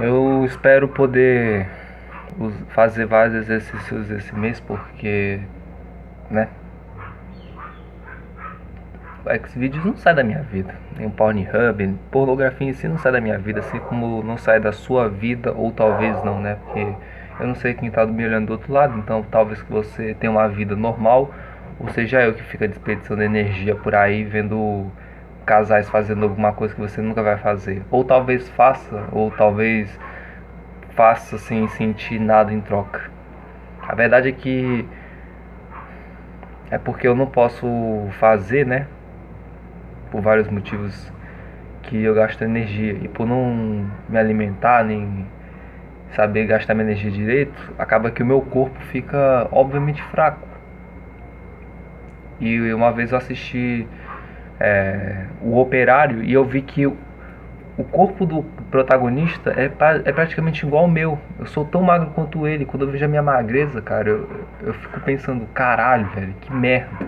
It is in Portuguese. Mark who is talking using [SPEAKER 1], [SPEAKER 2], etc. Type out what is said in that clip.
[SPEAKER 1] Eu espero poder fazer vários exercícios esse mês porque, né? O Xvideos não sai da minha vida. Nem o Pornhub, pornografia em si não sai da minha vida, assim como não sai da sua vida, ou talvez não, né? Porque eu não sei quem tá me olhando do outro lado, então talvez que você tenha uma vida normal, ou seja eu que fica desperdiçando energia por aí vendo casais fazendo alguma coisa que você nunca vai fazer. Ou talvez faça, ou talvez faça sem sentir nada em troca. A verdade é que é porque eu não posso fazer, né? Por vários motivos que eu gasto energia e por não me alimentar nem saber gastar minha energia direito, acaba que o meu corpo fica obviamente fraco. E uma vez eu assisti é, o Operário e eu vi que o, o corpo do protagonista é, é praticamente igual ao meu. Eu sou tão magro quanto ele. Quando eu vejo a minha magreza, cara, eu, eu fico pensando, caralho, velho, que merda.